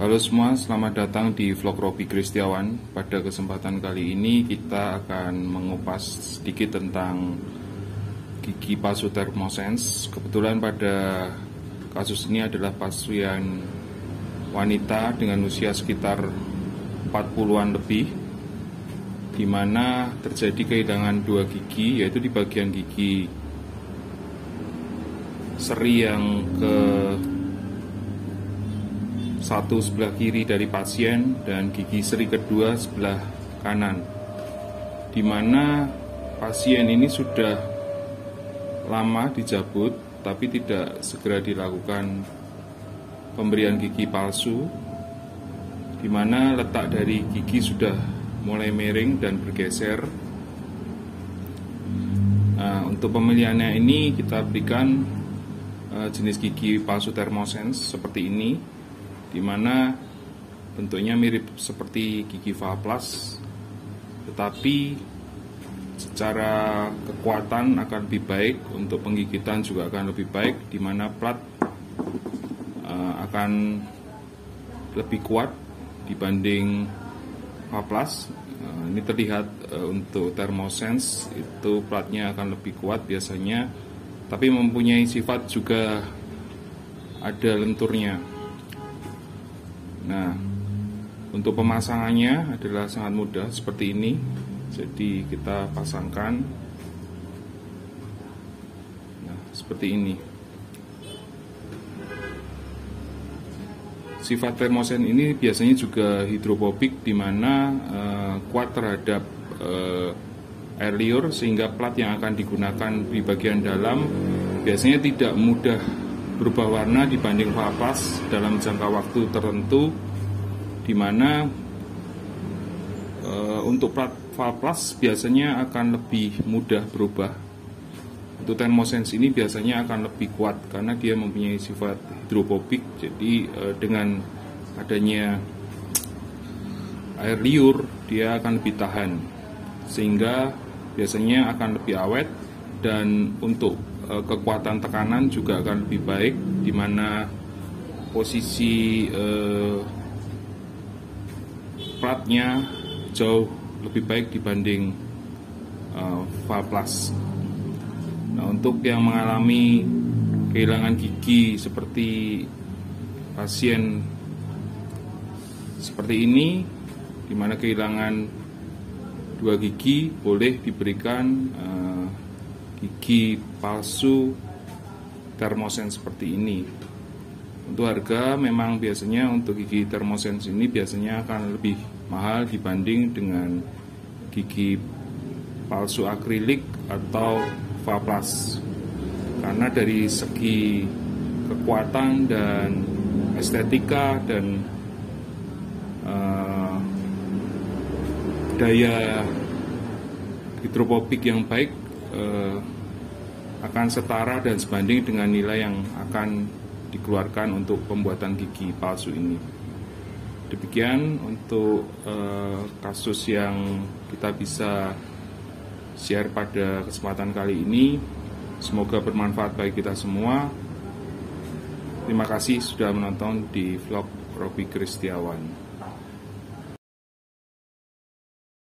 Halo semua, selamat datang di vlog Robi Kristiawan. Pada kesempatan kali ini kita akan mengupas sedikit tentang gigi palsu thermosense. Kebetulan pada kasus ini adalah pasien wanita dengan usia sekitar 40-an lebih di mana terjadi kehilangan dua gigi yaitu di bagian gigi seri yang ke satu sebelah kiri dari pasien dan gigi seri kedua sebelah kanan. Di mana pasien ini sudah lama dijabut tapi tidak segera dilakukan pemberian gigi palsu di mana letak dari gigi sudah mulai miring dan bergeser. Nah, untuk pemilihannya ini kita berikan uh, jenis gigi palsu thermosense seperti ini di mana bentuknya mirip seperti gigi Plus, tetapi secara kekuatan akan lebih baik untuk penggigitan juga akan lebih baik di mana plat uh, akan lebih kuat dibanding Plus. Uh, ini terlihat uh, untuk Thermosense itu platnya akan lebih kuat biasanya, tapi mempunyai sifat juga ada lenturnya Nah, untuk pemasangannya adalah sangat mudah seperti ini. Jadi kita pasangkan Nah, seperti ini. Sifat termosen ini biasanya juga hidrofobik di mana uh, kuat terhadap uh, air liur sehingga plat yang akan digunakan di bagian dalam biasanya tidak mudah berubah warna dibanding Valpas dalam jangka waktu tertentu di mana e, untuk plat Valpas biasanya akan lebih mudah berubah. Untuk thermosense ini biasanya akan lebih kuat karena dia mempunyai sifat hidrofobik. Jadi e, dengan adanya air liur dia akan lebih tahan sehingga biasanya akan lebih awet dan untuk Eh, kekuatan tekanan juga akan lebih baik di mana posisi eh, platnya jauh lebih baik dibanding eh, Valplas. Nah, untuk yang mengalami kehilangan gigi seperti pasien seperti ini di mana kehilangan dua gigi boleh diberikan uh, gigi palsu termosen seperti ini. Untuk harga memang biasanya untuk gigi termosen ini biasanya akan lebih mahal dibanding dengan gigi palsu akrilik atau Vaplas. Karena dari segi kekuatan dan estetika dan uh, daya hidropopik yang baik uh, akan setara dan sebanding dengan nilai yang akan dikeluarkan untuk pembuatan gigi palsu ini. Demikian untuk uh, kasus yang kita bisa share pada kesempatan kali ini. Semoga bermanfaat bagi kita semua. Terima kasih sudah menonton di vlog Robi Kristiawan.